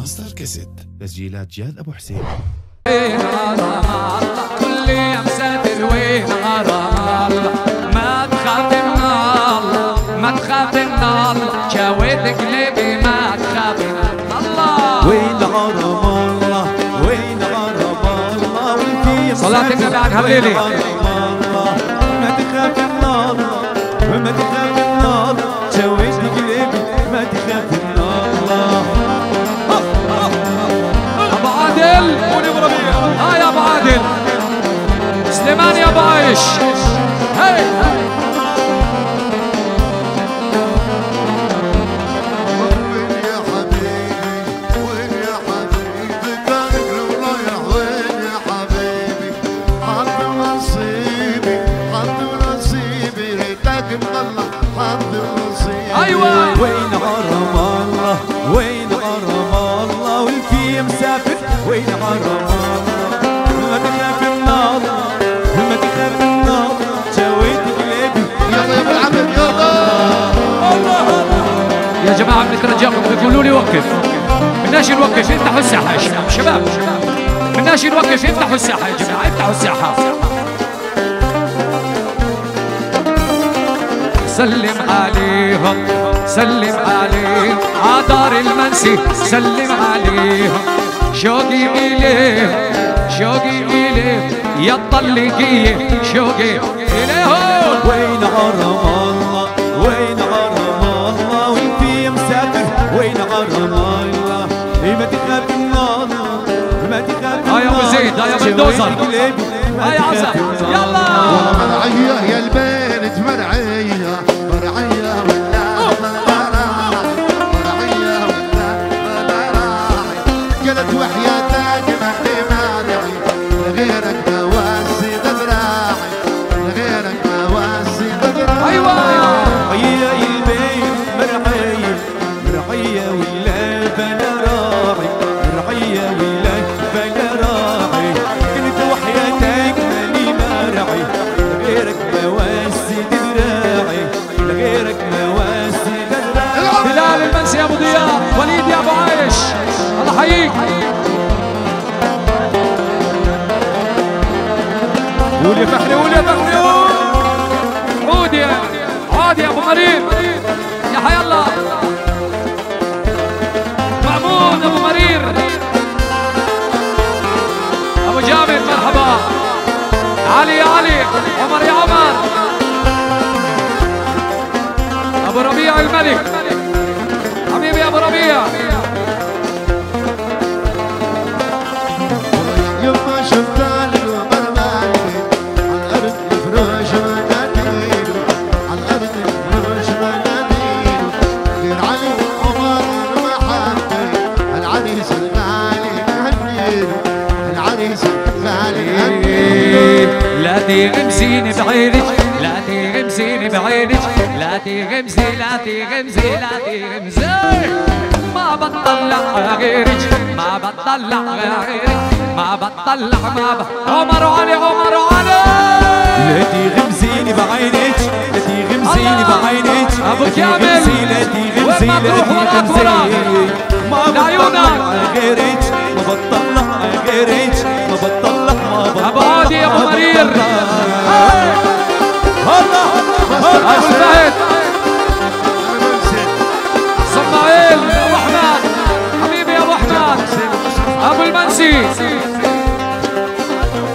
ماستر كاسيت. تسجيلات جاد أبو حسين. كل يوم مسافر وين ما تخاف من الله؟ ما تخاف من الله؟ جاود قلبي ما تخاف من الله وين غرام الله وين غرام الله؟ والفي صلاة النبي عن هبليلي. ما تخاف من الله وما تخاف من الله جاوز قلبي ما تخاف Baş. Hey! جماعة بنترجاكم بتقولوا لي وقف. بدناش نوقف افتحوا الساحة يا شباب شباب. بدناش نوقف افتحوا الساحة يا جماعة افتحوا الساحة. سلم عليهم سلم عليهم عدار المنسي سلم عليهم. شوقي إليهم شوقي إليهم يا الطلقية شوقي إليهم. وين غرام الله وين وين عرما إيه ما تخاف النار ما تخاف النار. يا أبو زيد يا بلدوزر هيا عسل يلا. قول يا فخري قول يا فخري. قول عود يا عود يا أبو مريم. يا حي الله. محمود أبو مرير أبو جابر مرحبا. علي يا علي. عمر يا عمر. أبو ربيع الملك. تغمزيني بعينك لا تغمزيني بعينك لا تغمزي لا تغمزي لا تغمزي ما بطلع غيرك ما بطلع غيرك ما بطلع ما ب... عمر علي عمر علي لا تغمزيني بعينك لا تغمزيني. بعينك لا كامل. لا تغمزي لا تغمزي ما. بطلع غيرك ما بطلع غيرك ما بطلع ما بطلع أبو عادي ما مرير.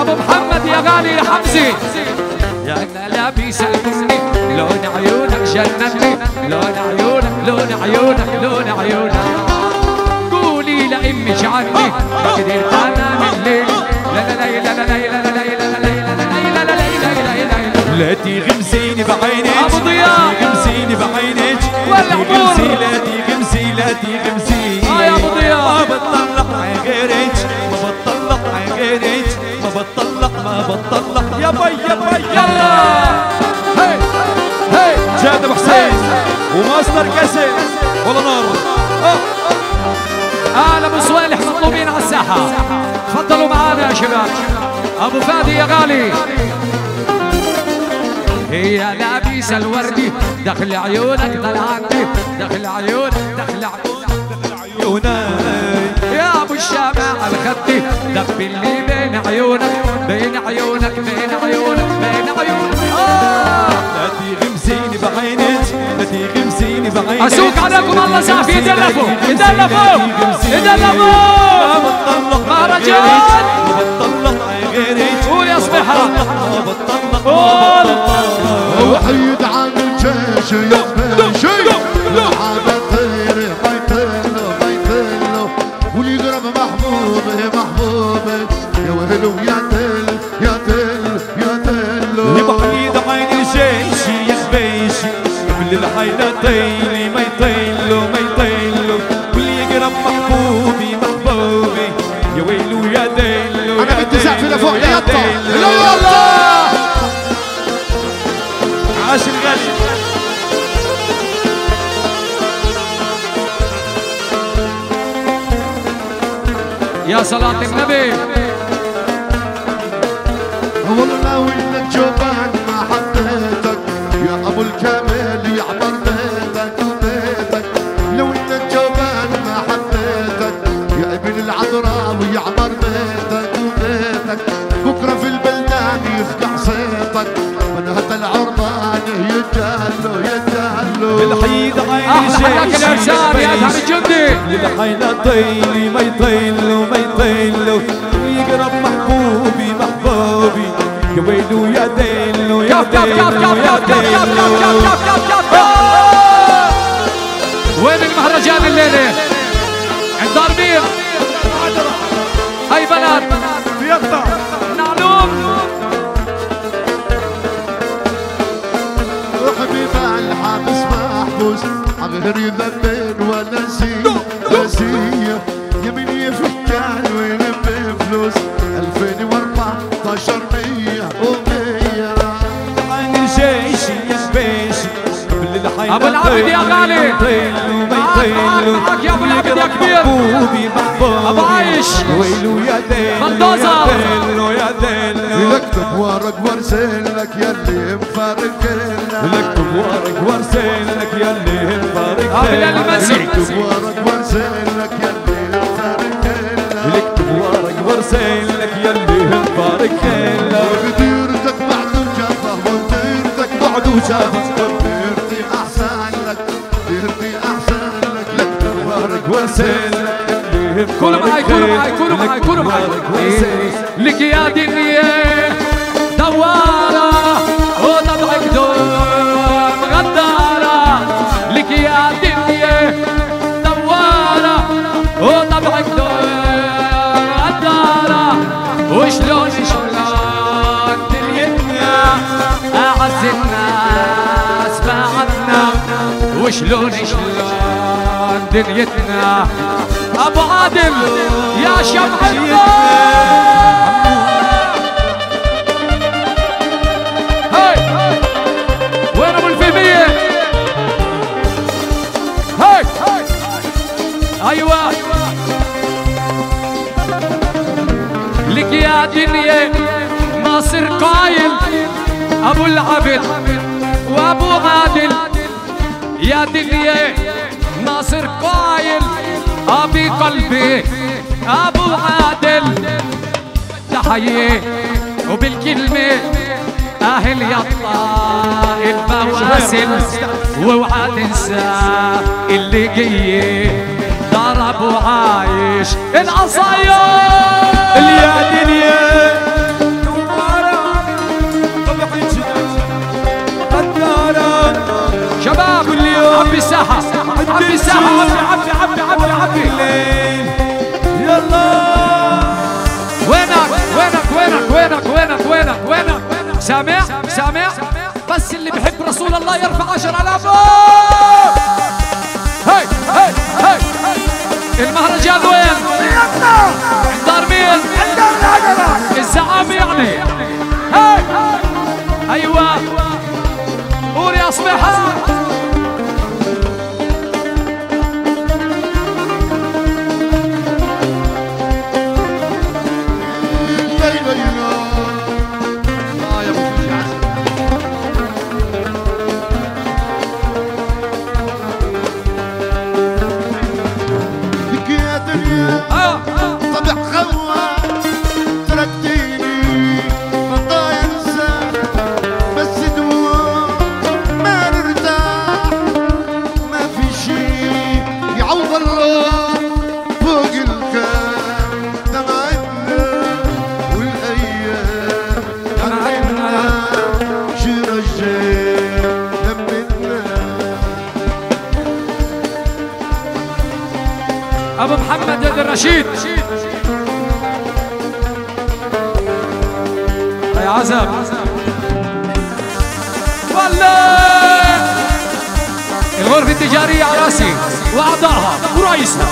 ابو محمد يا غالي لحمزي يا ملابس المسني لون عيونك جنني لون عيونك لون عيونك لون عيونك قولي لامي اجعلني بقدر أنا الليل لا لا لا لا لا لا لا تغمسيني بعينك ابو ضياء تغمسيني بعينك ولا لا تغمزي لا تغمزي بطلع يا بي يا بي يلا هي هي جاد ابو حسين وماستر كاسي والله نار آل ابو صوالح مطلوبين على الساحه تفضلوا معانا يا شباب ابو فادي يا غالي هي لابسه الوردي دخل عيونك طلعتي دخل عيونك دخل عيونك عيونك والشامع الخدي دب اللي بين عيونك بين عيونك بين عيونك بين عيونك. آه! لا تغمسيني بعينك لا تغمسيني بعينك. أسوق عليكم الله سافي يدلفوا يدلفوا يدلفوا. مهرجان بطلت غيرك قول يا صبيحة. بطلت قول. وحيد عن الجيش يا شي كل الحيلتين ما يطيلوا ما يطيلوا واللي يقرب محبوبي محبوبي. يا ويلو يا ديلو أنا بدي زعفي لفوق ديلو. يلا. عاش الغالي يا صلاة النبي. يتدلو يتدلو بالحيد عين أحلى الجيش لك الارسال يا ادهم الجندي للحيلتين ما يطيلوا ما يطيلوا ويقرب محبوبي محبوبي يا ويلو يا ديلو يا كف كف كف ديلو كف يا كف كف كف ديلو كف كف كف كف وين المهرجان الليلة؟ عند دار مين؟ هاي بلد نعلوم غير يذنبن ولا نسي نسي يمين يفكان ويلم فلوس 2014 مية ومية عين بيشي قبل الحيلتين أبو العبد يا غالي. معاك يا أبو العبد يا كبير. محبوبي محبوبي أبو عايش. يا ويلو يا ديلو بلدوزر. يا ديلو يا ديلو لكتب ورق وارسلك يلي مفارقنا لكتب ورق وارسلك يلي مفارق آه، بلال المنسي. لكتب ورق وارسلك يلي مفارقنا لكتب ورق وارسلك يلي مفارق بديرتك بعد الجفا وديرتك بعد وجفا يلي كونوا معي كونوا معي كونوا معي كونوا معي لك يا دنيا دوارة وطبعك دوم غدارة لك يا دنيا دوارة وطبعك دوم غدارة وشلون شلون دنيتنا أعز الناس بعدنا؟ وشلون شلون دنيتنا. أبو عادل يا الفيمية؟ هاي أيوه. لك يا دنيا ناصر قايل أبو العبد وأبو عادل. يا دنيا ناصر قايل آبي قلبي آبو عادل. تحيي وبالكلمة آهل يطا البواسل واوعى تنسى اللي جاي. ضرب وعايش العصاير. يا دنيا. اللي بحب رسول الله يرفع عشر آلاف هاي هاي هاي المهرجان وين؟ دار مين؟ الزعامة يعني. هاي. أيوه. قول يا صبيحة. أبو محمد يد الرشيد. يا عزب. والله. الغرفة التجارية على راسي. وأعضائها ورئيسها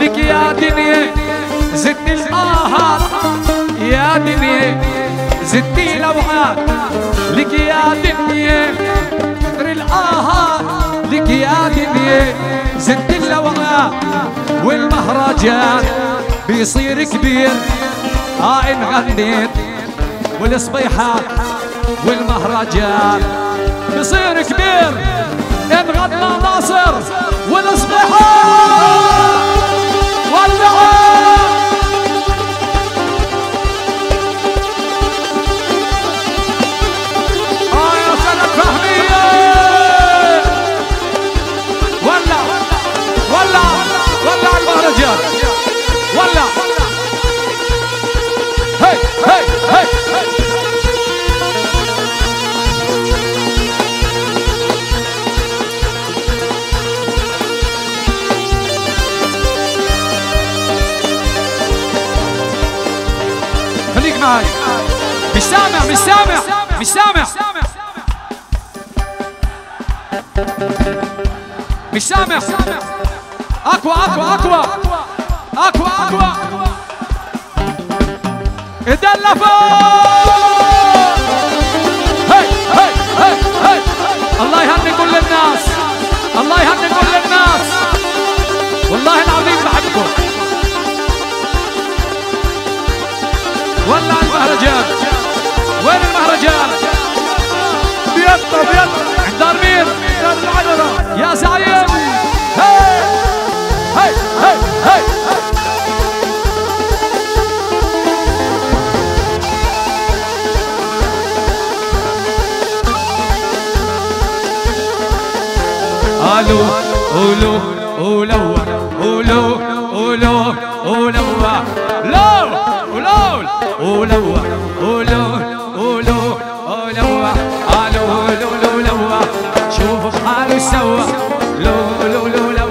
لك يا دنيا زدني الآهات يا دنيا زدني الأوعاد لك يا دنيا كتر الآهات لك يا دنيا زدني الأوعاد والمهرجان بيصير كبير. آه ان غنيت والصبيحات والمهرجان بيصير كبير. ان غنى ناصر والصبيحات. واللعب خليك معي مش سامع مش سامع مش سامع مش سامع أقوى أقوى أقوى. أقوى أقوى. اتدلفوا هي هي هي هي الله يهني كل الناس! الله يهني كل الناس! والله العظيم بحبكم! ولع المهرجان وين المهرجان بيطلع بيطلع عند دار مين؟ يا زعيم قولوا قولوا قولوا قولوا قولوا لو قولوا قولوا قولوا قولوا قولوا قالوا لو لو لو شوفوا بحاله سوا لو لو لو لو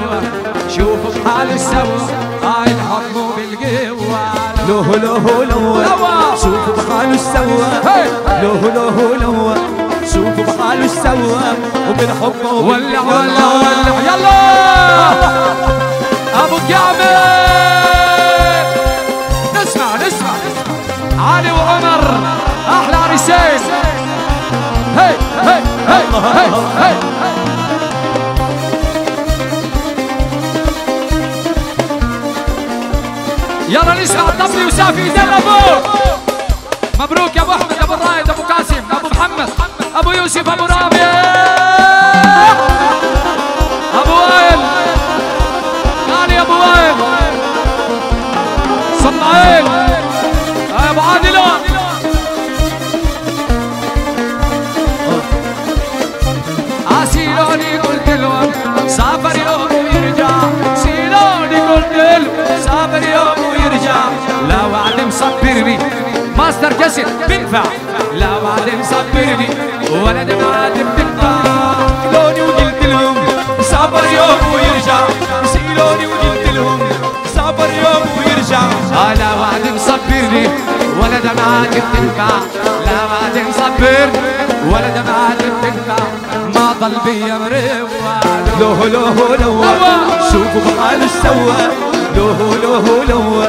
شوفوا بحاله سوا هاي الحضن بالقوة له له لوا. شوفوا بحاله سوا. له له له شوفوا بحاله سوا وبالحب ولع ولع ولع يلا. أبو كامل. نسمع نسمع علي وعمر أحلى عريسين. هي هي هي هي هي. يلا نسمع. الطبل وسافي ايدينا أبوك مبروك يا أبو أحمد أبو الرايد أبو قاسم أبو محمد. أبو يوسف أبو رابع. أبو وائل. غالي أبو وائل. صنعين يا أبو عادل عسيلوني قلت له سافر يوم ويرجع. سيلوني قلت له سافر يوم ويرجع. لا وعد مصبرني. ماستر كسر بنفع لا وعد مصبرني ولا دمعات بتنفع لوني وقلت لهم سافر يوم ويرجع سيلوني وقلت لهم سافر يوم ويرجع لا وعد مصبرني ولا دمعات بتنفع لا وعد مصبرني ولا دمعات بتنفع ما قلبي يا مروع له له لوا. شوفوا بحاله سوا له له له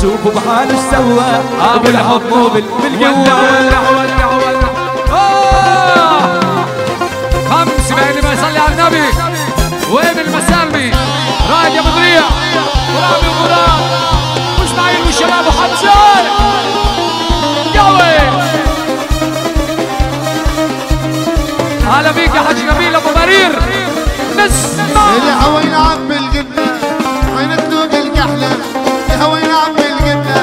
شوفوا بحاله سوا ابو الحب ولع النبي وين المسالمي رايد يا مضريع ورامي ومراد واسماعيل والشباب وحمزه قوي هلا بيك يا حاج نبيل أبو برير نسمع الهوى يلعب بالقبة بعين تذوق الكحلة الهوى يلعب بالقبة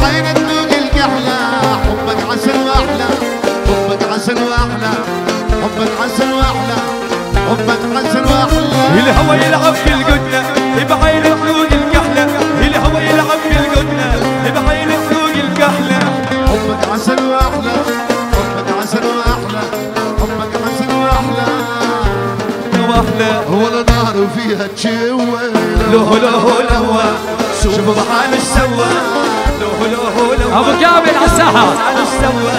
بعين تذوق الكحلة حبك عسل وأحلى. حبك عسل وأحلى. حبك عسل وأحلى. أمك حسن وأحلى الهوى يلعب في القدنة بعين عيون الكحلة. الهوى يلعب في القدنة بعين عيون الكحلة. أمك حسن وأحلى أمك حسن وأحلى أمك حسن وأحلى وأحلى ولا نهر فيها تشوى لهو لهو لهو شوف بحال سوى لهو لهو لهو أبو كامل على الساحة. على السوى.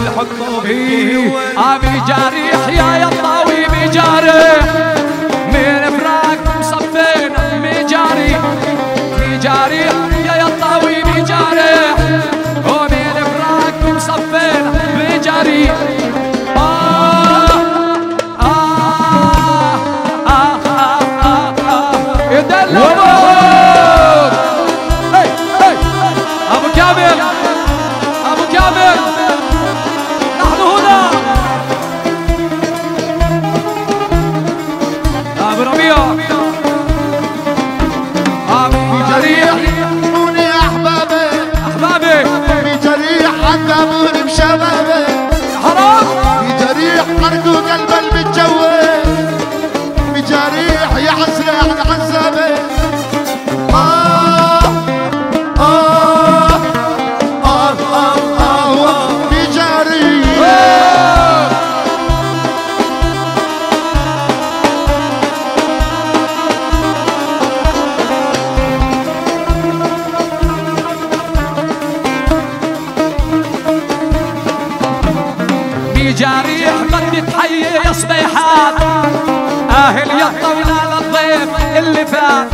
الحكم فيه أبي جريح يا يطلع जा रहे جاريح قد تحيي يا صبيحات. أهل يا الطاوله الضيف اللي فات.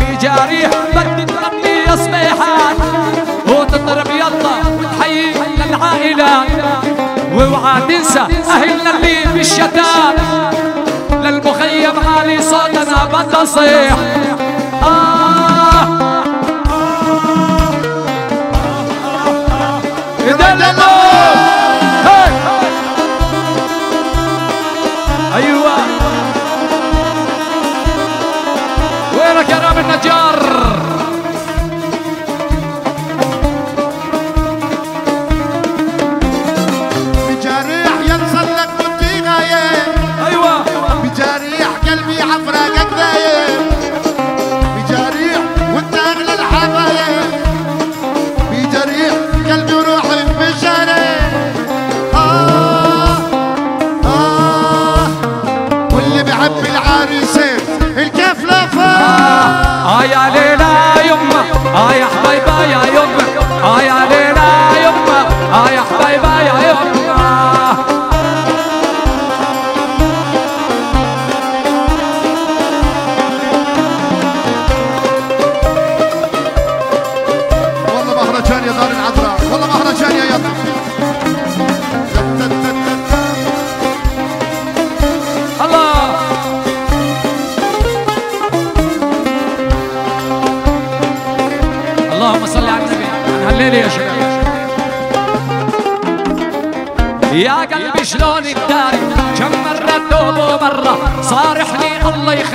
بجاريح قد تغني صبيحات. وتطرب يلا وتحيي للعائلات. واوعى تنسى اهلنا اللي بالشتات للمخيم عالي صوتنا بتصيح آه. إذا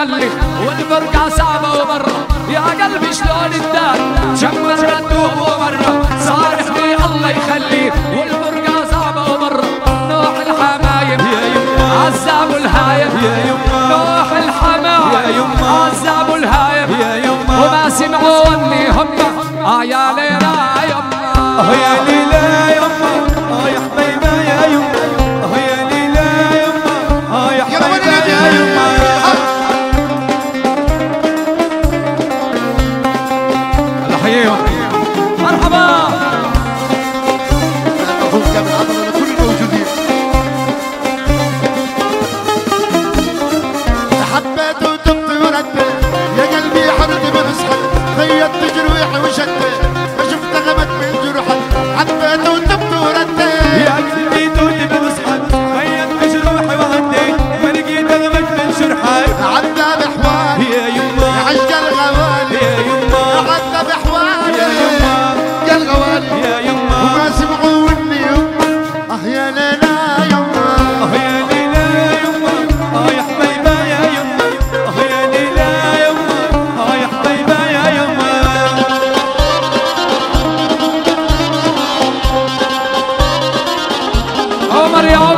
يخلي ولا Maria!